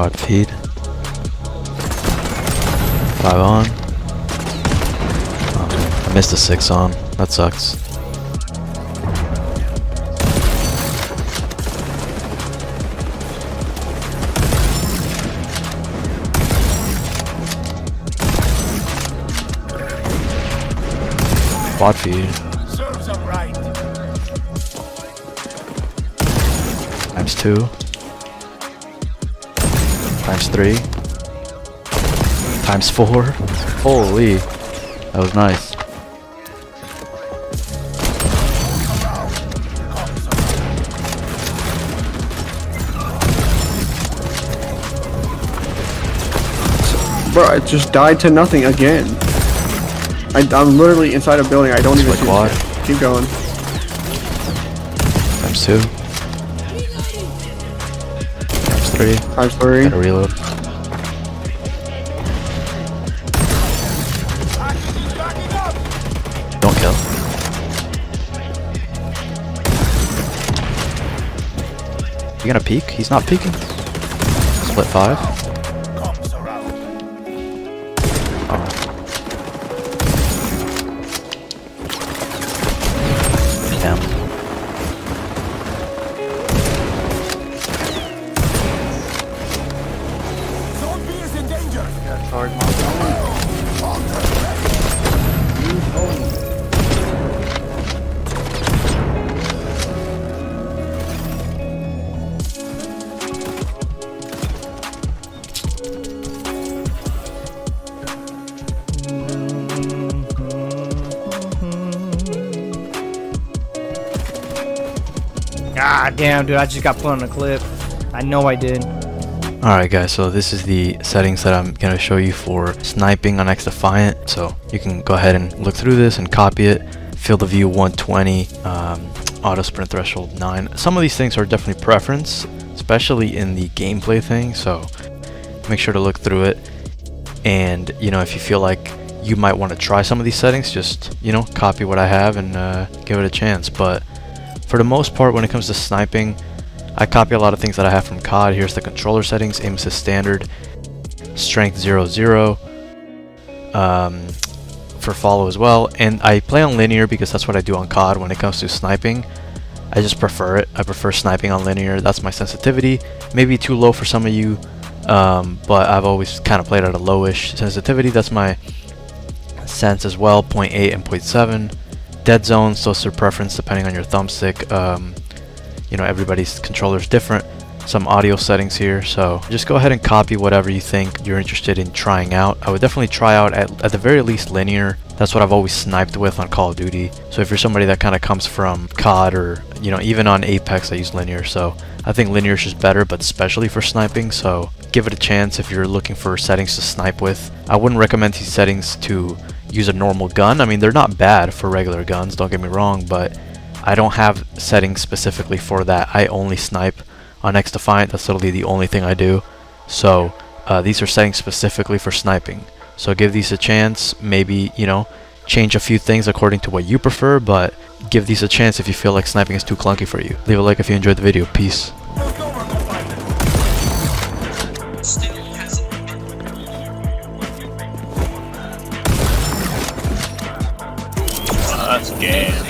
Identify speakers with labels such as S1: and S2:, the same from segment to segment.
S1: Quad feed. Five on. Oh, I missed a six on. That sucks. Quad feed.
S2: Serves them right.
S1: Times two. Times three. Times four. Holy. That was nice.
S3: Bro, I just died to nothing again. I, I'm literally inside a building. I don't even
S1: Split
S3: see. Keep going.
S1: Times two. Three.
S3: Times three.
S1: Gotta reload. Don't kill. You gonna peek? He's not peeking. Split five.
S2: Danger.
S4: Ah, damn, dude, I just got put on a clip. I know I did.
S1: Alright guys, so this is the settings that I'm going to show you for sniping on XDefiant. So you can go ahead and look through this and copy it. Field of view 120, um, auto sprint threshold 9. Some of these things are definitely preference, especially in the gameplay thing. So make sure to look through it. And you know, if you feel like you might want to try some of these settings, just you know, copy what I have and uh, give it a chance. But for the most part, when it comes to sniping, I copy a lot of things that I have from COD. Here's the controller settings, aim assist standard, strength 0, 0, um, for follow as well. And I play on linear because that's what I do on COD when it comes to sniping. I just prefer it. I prefer sniping on linear. That's my sensitivity. Maybe too low for some of you, um, but I've always kind of played at a lowish sensitivity. That's my sense as well, 0.8 and 0.7. Dead zones, those are preference depending on your thumbstick. Um, you know everybody's controller is different. Some audio settings here so just go ahead and copy whatever you think you're interested in trying out. I would definitely try out at, at the very least linear. That's what I've always sniped with on Call of Duty. So if you're somebody that kind of comes from COD or you know even on Apex I use linear. So I think linear is just better but especially for sniping. So give it a chance if you're looking for settings to snipe with. I wouldn't recommend these settings to use a normal gun. I mean they're not bad for regular guns don't get me wrong but I don't have settings specifically for that. I only snipe on XDefiant. That's literally the only thing I do. So uh, these are settings specifically for sniping. So give these a chance. Maybe you know change a few things according to what you prefer, but give these a chance if you feel like sniping is too clunky for you. Leave a like if you enjoyed the video. Peace.
S5: That's game.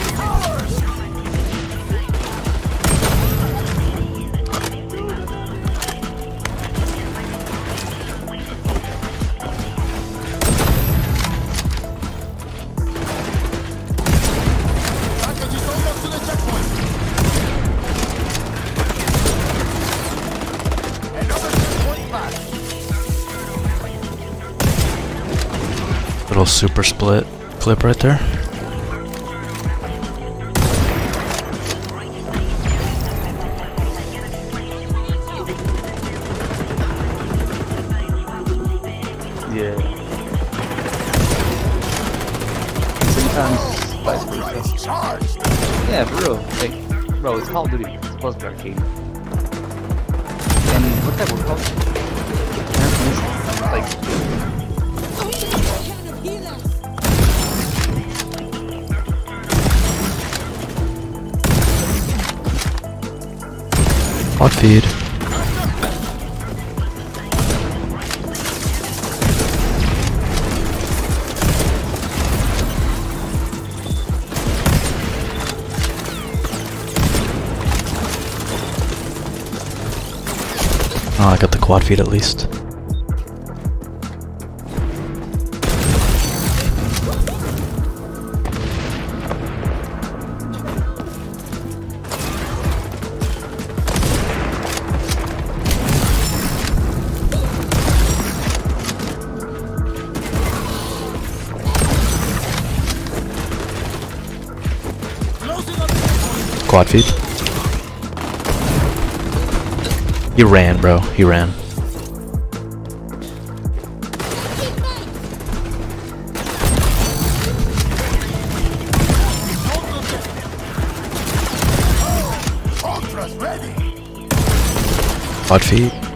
S1: Little super split clip right there.
S6: Yeah. Sometimes vice versa. Yeah, for real. Like, bro, it's Call of Duty. It's supposed to be arcade. And what type of Call? like
S1: Quad feed. Oh, I got the quad feed at least. Quad feed. He ran, bro. He ran. Quad feed.